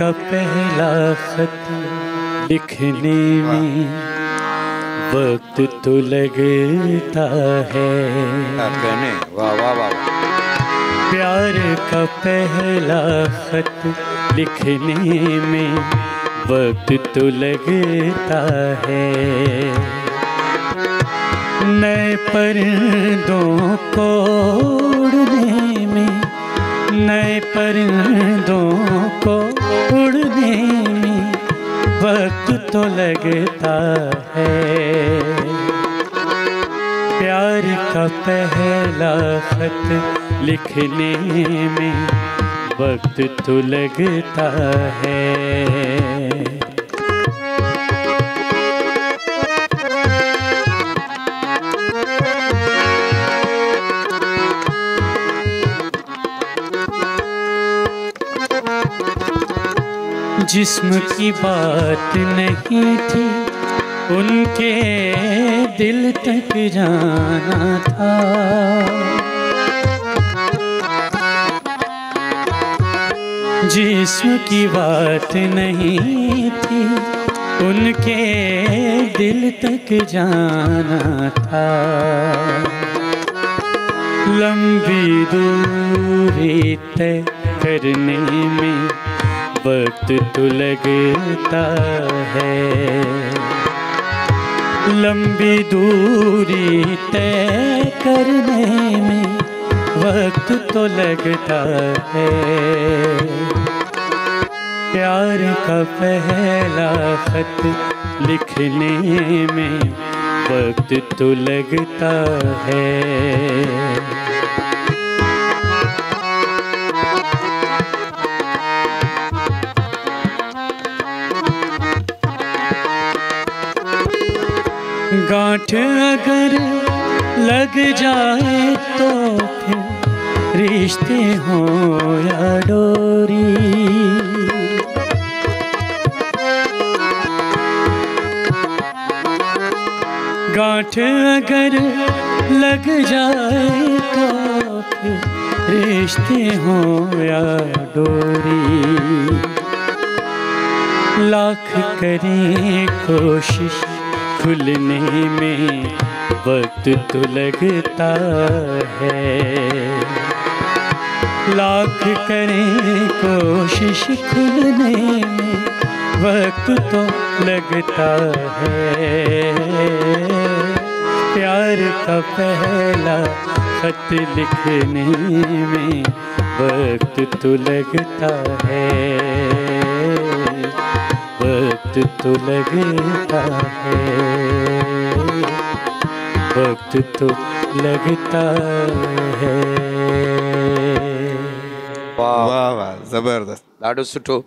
का पहला खत लिखने में वक्त तो लगता है। वाह वाह वाह। प्यार का पहला खत लिखने में वक्त तो लगता है। नए परिंदों को उड़ने में, नए परिंदों को उड़ने में वक्त तो लगता है। प्यार का पहला खत लिखने में वक्त तो लगता है। जिस्म की बात नहीं थी उनके दिल तक जाना था। जिसम की बात नहीं थी, उनके दिल तक जाना था। लंबी दूरी तय करने में वक्त तो लगता है। लंबी दूरी तय करने में वक्त तो लगता है। प्यार का पहला खत लिखने में वक्त तो लगता है। गांठ अगर लग जाए तो फिर रिश्ते हो या डोरी। गांठ अगर लग जाए तो फिर रिश्ते हो या डोरी। लाख करें कोशिश खुलने में वक्त तो लगता है। लाख करें कोशिश खुलने में वक्त तो लगता है। प्यार का पहला खत लिखने में वक्त तो लगता है। वक्त तो लगता है। वक्त तो लगता है। वाह वाह वाह ज़बरदस्त। ॾाढो सुठो।